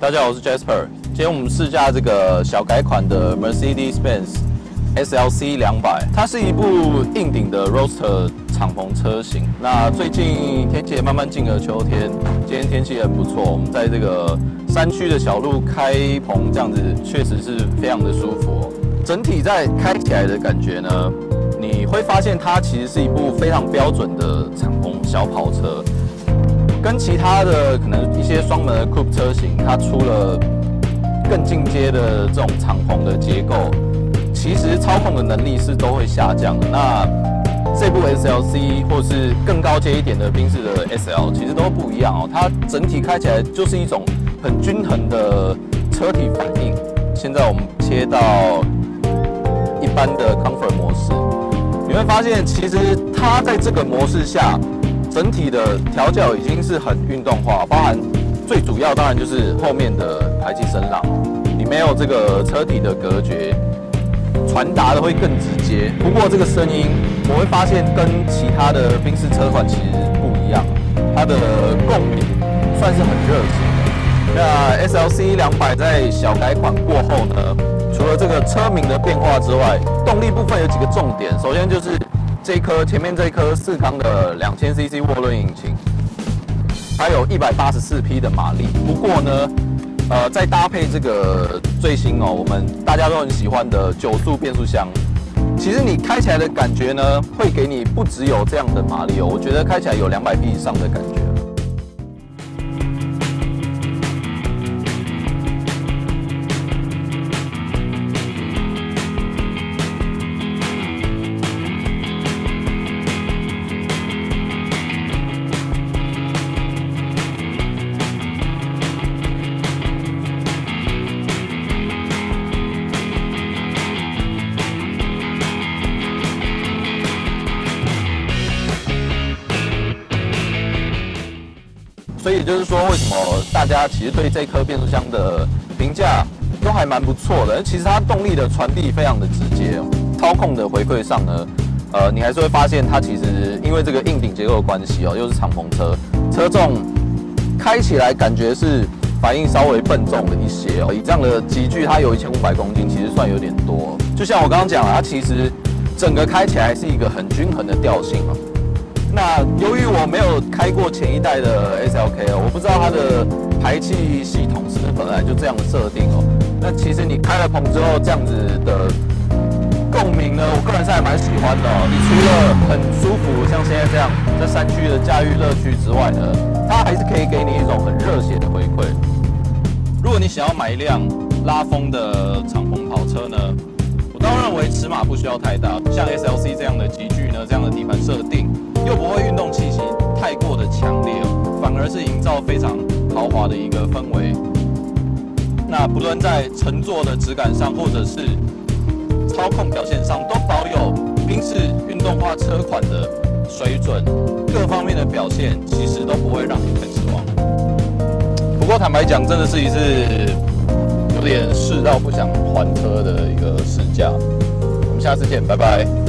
大家好，我是 Jasper。今天我们试驾这个小改款的 Mercedes-Benz SLC 两百，它是一部硬顶的 Roaster 敞篷车型。那最近天气也慢慢进了秋天，今天天气很不错，我们在这个山区的小路开棚，这样子确实是非常的舒服。整体在开起来的感觉呢，你会发现它其实是一部非常标准的敞篷小跑车。跟其他的可能一些双门的 coupe 车型，它出了更进阶的这种敞篷的结构，其实操控的能力是都会下降的。那这部 SLC 或是更高阶一点的宾士的 SL，其实都不一样哦。它整体开起来就是一种很均衡的车体反应。现在我们切到一般的 Comfort 模式，你会发现其实它在这个模式下。整体的调教已经是很运动化，包含最主要当然就是后面的排气声浪，你没有这个车体的隔绝，传达的会更直接。不过这个声音我会发现跟其他的宾士车款其实不一样，它的共鸣算是很热情那 SLC 两百在小改款过后呢，除了这个车名的变化之外，动力部分有几个重点，首先就是。这颗前面这颗四缸的两千 CC 涡轮引擎，它有一百八十四匹的马力。不过呢，呃，再搭配这个最新哦，我们大家都很喜欢的九速变速箱，其实你开起来的感觉呢，会给你不只有这样的马力哦，我觉得开起来有两百匹以上的感觉。所以就是说，为什么大家其实对这颗变速箱的评价都还蛮不错的？其实它动力的传递非常的直接，操控的回馈上呢，呃，你还是会发现它其实因为这个硬顶结构的关系哦，又是敞篷车，车重开起来感觉是反应稍微笨重了一些哦。以这样的级距，它有一千五百公斤，其实算有点多。就像我刚刚讲了，它其实整个开起来是一个很均衡的调性啊。那由于我没有开过前一代的 SLK 哦，我不知道它的排气系统是本来就这样的设定哦。那其实你开了棚之后，这样子的共鸣呢，我个人是还蛮喜欢的哦。你除了很舒服，像现在这样在山区的驾驭乐趣之外呢，它还是可以给你一种很热血的回馈。如果你想要买一辆拉风的敞篷跑车呢，认为尺码不需要太大，像 SLC 这样的集聚呢，这样的底盘设定。又不会运动气息太过的强烈，反而是营造非常豪华的一个氛围。那不论在乘坐的质感上，或者是操控表现上，都保有宾士运动化车款的水准，各方面的表现其实都不会让你很失望。不过坦白讲，真的是一次点试到不想还车的一个试驾。我们下次见，拜拜。